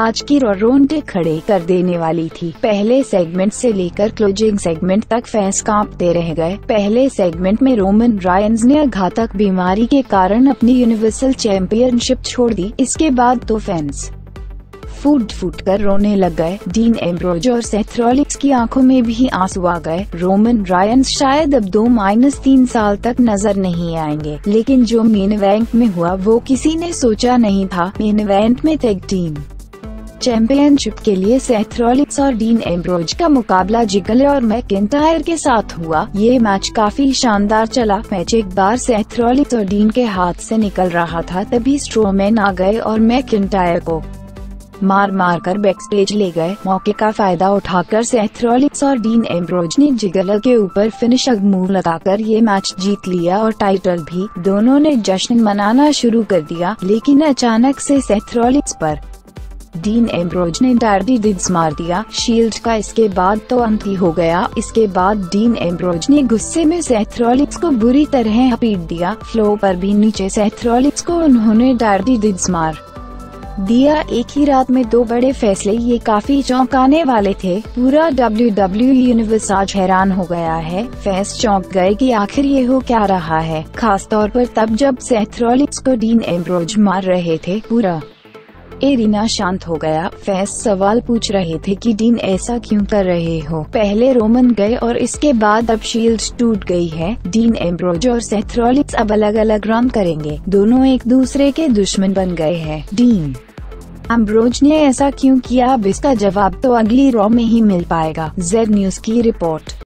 आज की रोंटे खड़े कर देने वाली थी। पहले सेगमेंट से लेकर क्लोजिंग सेगमेंट तक फैंस कांपते रह गए। पहले सेगमेंट में रोमन रायंस ने घातक बीमारी के कारण अपनी यूनिवर्सल चैंपियनशिप छोड़ दी। इसके बाद तो फैंस फूट फूट कर रोने लग गए। डीन एम्ब्रोज और सेथ्रोलिक्स की आँखों में भी आँसू आ गए। रोमन रायंस शायद अब दो माइनस तीन साल तक नज़र नहीं आएँगे। लेकिन जो मेन इवेंट में हुआ, वो किसी ने सोचा नहीं था। मेन इवेंट में टेक टीम चैंपियनशिप के लिए सेथ्रोलिक्स और डीन एम्ब्रोज का मुकाबला जिगल और मैकिंटायर के साथ हुआ। ये मैच काफ़ी शानदार चला। मैच एक बार सेथ्रोलिक्स और डीन के हाथ से निकल रहा था, तभी स्ट्रोमैन आ गए और मैकिंटायर को मार मार कर बैक स्टेज ले गए। मौके का फ़ायदा उठाकर सेथ्रोलिक्स और डीन एम्ब्रोज ने जिगलर के ऊपर फिनिश मूव लगाकर ये मैच जीत लिया और टाइटल भी दोनों ने जश्न मनाना शुरू कर दिया। लेकिन अचानक से सेथ्रोलिक्स पर डीन एम्ब्रोज ने डार्डी डिड्स मार दिया। शील्ड का इसके बाद तो अंत ही हो गया। इसके बाद डीन एम्ब्रोज ने गुस्से में सेथ्रोलिक्स को बुरी तरह पीट दिया। फ्लो पर भी नीचे सेथ्रोलिक्स को उन्होंने डार्डी डिड्स मार दिया। एक ही रात में दो बड़े फैसले। ये काफ़ी चौंकाने वाले थे। पूरा डब्ल्यू डब्ल्यू यूनिवर्स आज हैरान हो गया है। फैस चौंक गए कि आखिर ये हो क्या रहा है। खास तौर पर तब जब सेथ्रोलिक्स को डीन एम्ब्रोज मार रहे थे। पूरा एरिना शांत हो गया। फैस सवाल पूछ रहे थे कि डीन ऐसा क्यों कर रहे हो? पहले रोमन गए और इसके बाद अब शील्ड टूट गई है। डीन एम्ब्रोज और सेथ्रोलिक्स अब अलग अलग रन करेंगे। दोनों एक दूसरे के दुश्मन बन गए हैं। डीन एम्ब्रोज ने ऐसा क्यों किया? अब इसका जवाब तो अगली रॉ में ही मिल पाएगा। जेड न्यूज़ की रिपोर्ट।